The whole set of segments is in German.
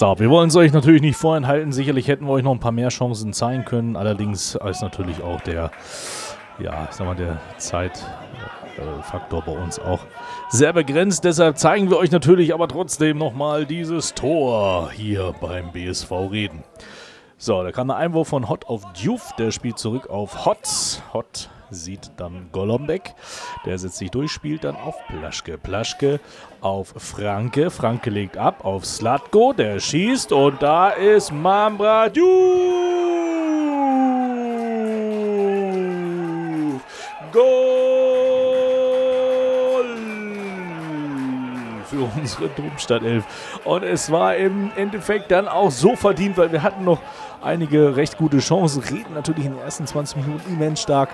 So, wir wollen es euch natürlich nicht vorenthalten. Sicherlich hätten wir euch noch ein paar mehr Chancen zeigen können. Allerdings ist natürlich auch der, ja, sag mal, der Zeitfaktor bei uns auch sehr begrenzt. Deshalb zeigen wir euch natürlich aber trotzdem nochmal dieses Tor hier beim BSV Reden. So, da kam ein Einwurf von Hot auf Diouf. Der spielt zurück auf Hot. Hot sieht dann Golombek. Der setzt sich durch, spielt dann auf Plaschke. Plaschke auf Franke. Franke legt ab auf Slatko. Der schießt und da ist Mambra Diouf. Goal für unsere Domstadt 11. Und es war im Endeffekt dann auch so verdient, weil wir hatten noch einige recht gute Chancen. Reden natürlich in den ersten 20 Minuten immens stark.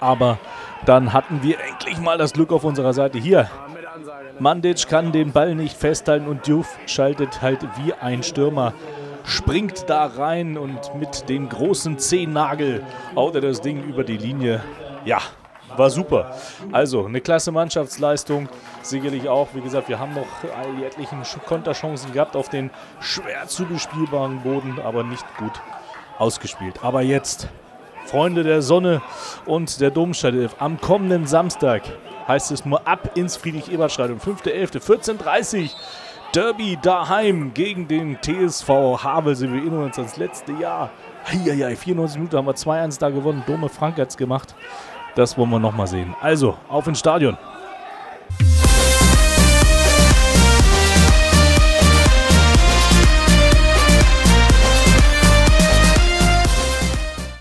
Aber dann hatten wir endlich mal das Glück auf unserer Seite. Hier, Mandic kann den Ball nicht festhalten und Diouf schaltet halt wie ein Stürmer. Springt da rein und mit dem großen Zehennagel haut er das Ding über die Linie. Ja, war super. Also eine klasse Mannschaftsleistung. Sicherlich auch, wie gesagt, wir haben noch all die etlichen Konterchancen gehabt auf den schwer zu bespielbaren Boden, aber nicht gut ausgespielt. Aber jetzt Freunde der Sonne und der Domstadt am kommenden Samstag heißt es nur ab ins Friedrich-Ebert-Stadion. 5.11. 14.30 Derby daheim gegen den TSV Havelse. Wir erinnern uns ans letzte Jahr. Eieiei, 94 Minuten haben wir 2-1 da gewonnen. Dome Frank hat es gemacht. Das wollen wir nochmal sehen. Also, auf ins Stadion.